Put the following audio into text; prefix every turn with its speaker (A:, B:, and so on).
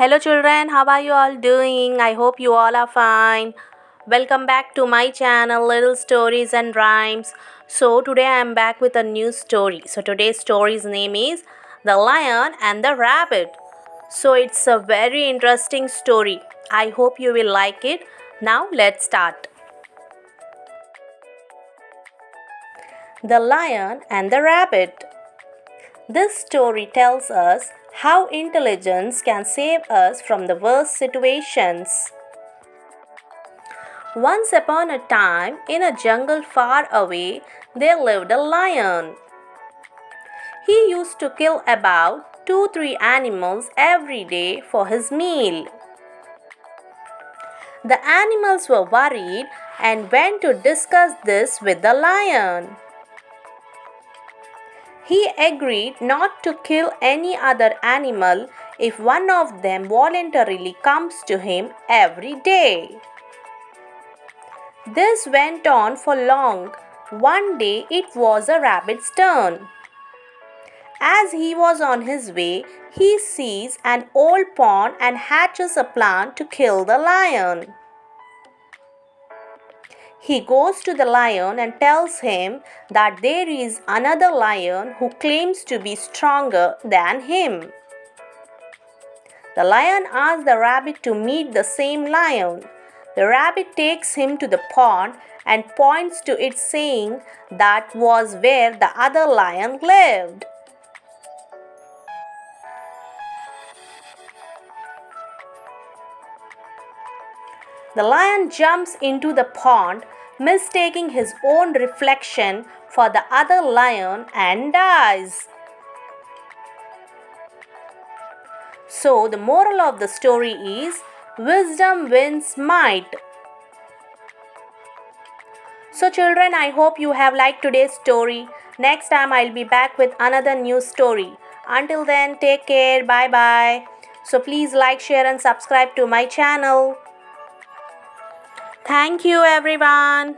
A: Hello, children. How are you all doing? I hope you all are fine. Welcome back to my channel, Little Stories and Rhymes. So, today I am back with a new story. So, today's story's name is The Lion and the Rabbit. So, it's a very interesting story. I hope you will like it. Now, let's start. The Lion and the Rabbit. This story tells us how intelligence can save us from the worst situations. Once upon a time, in a jungle far away, there lived a lion. He used to kill about two three animals every day for his meal. The animals were worried and went to discuss this with the lion. He agreed not to kill any other animal if one of them voluntarily comes to him every day. This went on for long. One day it was a rabbit's turn. As he was on his way, he sees an old pond and hatches a plan to kill the lion. He goes to the lion and tells him that there is another lion who claims to be stronger than him. The lion asks the rabbit to meet the same lion. The rabbit takes him to the pond and points to it, saying that was where the other lion lived. The lion jumps into the pond, mistaking his own reflection for the other lion and dies. So, the moral of the story is wisdom wins might. So, children, I hope you have liked today's story. Next time, I'll be back with another new story. Until then, take care. Bye bye. So, please like, share, and subscribe to my channel. Thank you, everyone.